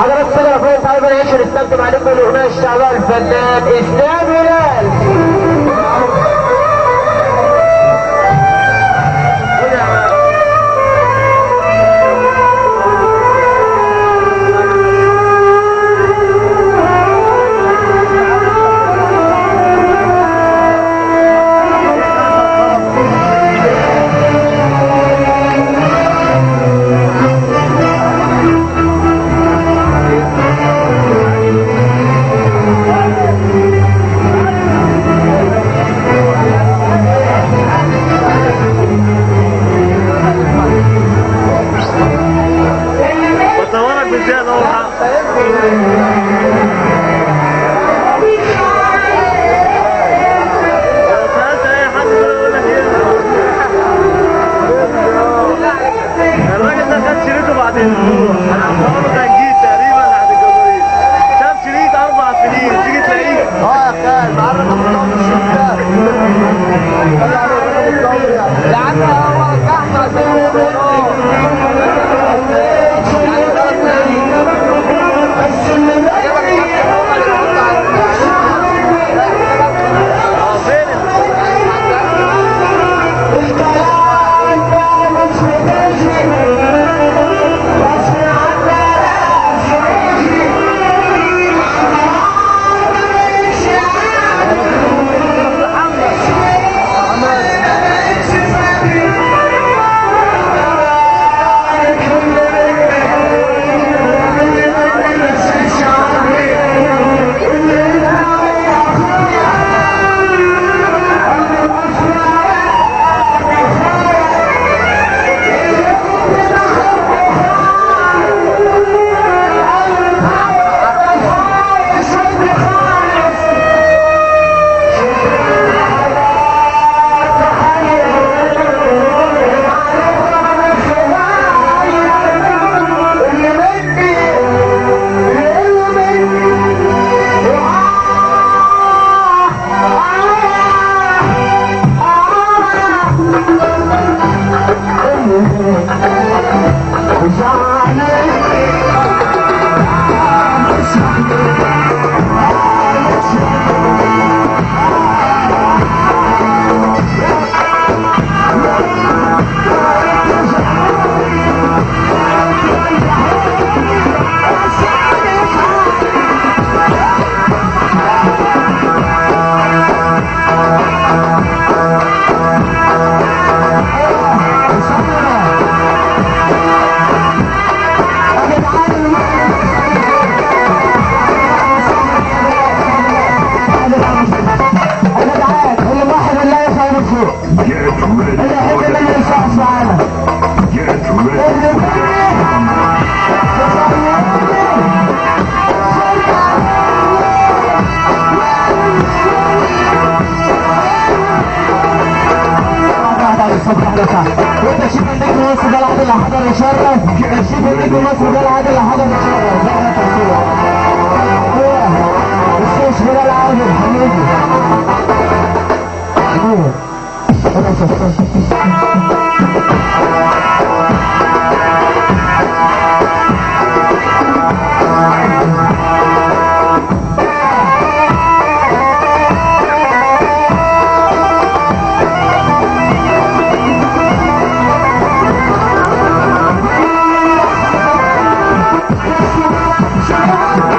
حضرات الصدر فوق طالب العيش نستخدم عليكم الاغنيه الشعبيه الفنان إسلام هلال. 谢谢，东。وانت شوف النجم مصر ده العادل اللي حضر يشرف شوف النجم مصر ده العادل اللي حضر يشرف زي ما تحكوا الشيش ده العادل حبيبي Shut up!